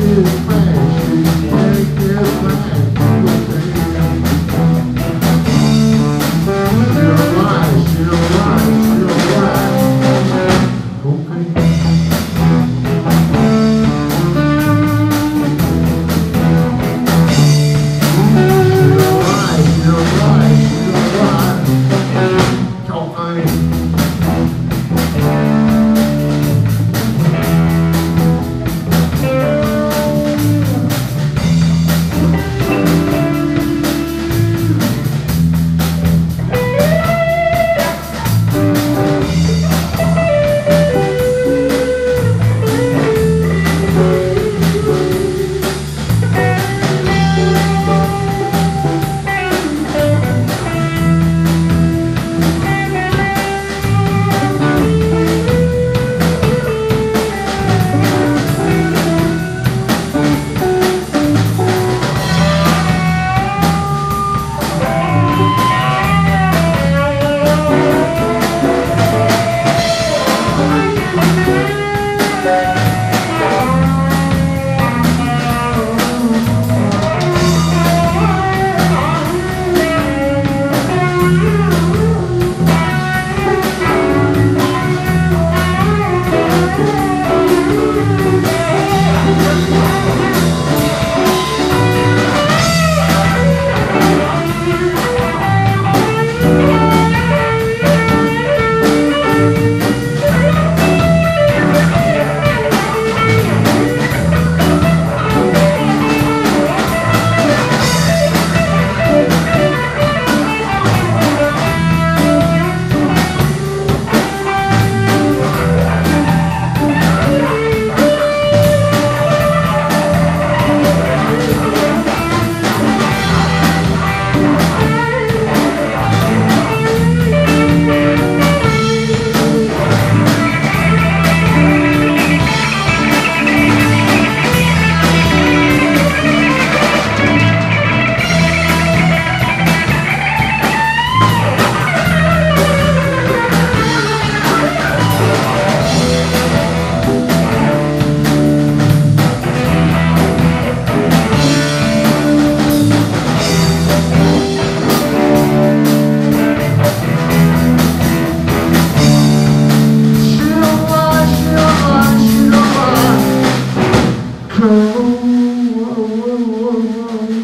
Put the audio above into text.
you Oh.